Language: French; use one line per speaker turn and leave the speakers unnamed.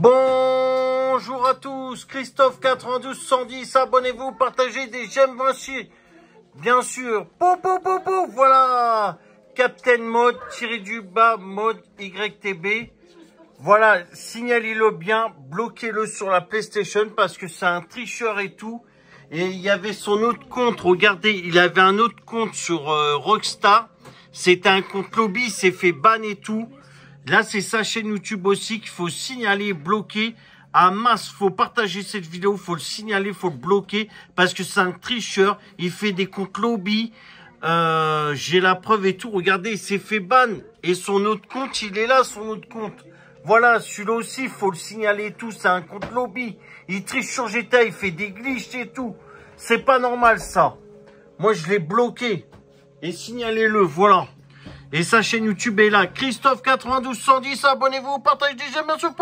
Bonjour à tous, Christophe 92 110, abonnez-vous, partagez des j'aime bien sûr. Pou, pou, pou, pou, voilà, Captain Mode, tiré du bas, mode YTB. Voilà, signalez-le bien, bloquez-le sur la PlayStation parce que c'est un tricheur et tout. Et il y avait son autre compte, regardez, il avait un autre compte sur euh, Rockstar. C'était un compte lobby, il s'est fait ban et tout. Là, c'est sa chaîne YouTube aussi qu'il faut signaler, bloquer. À masse, faut partager cette vidéo, faut le signaler, faut le bloquer parce que c'est un tricheur. Il fait des comptes lobby. Euh, J'ai la preuve et tout. Regardez, il s'est fait ban et son autre compte, il est là, son autre compte. Voilà, celui-là aussi, faut le signaler et tout. C'est un compte lobby. Il triche sur GTA, il fait des glitches et tout. C'est pas normal ça. Moi, je l'ai bloqué. Et signalez-le, voilà. Et sa chaîne YouTube est là. Christophe 9210, abonnez-vous, partagez, j'aime bien sûr.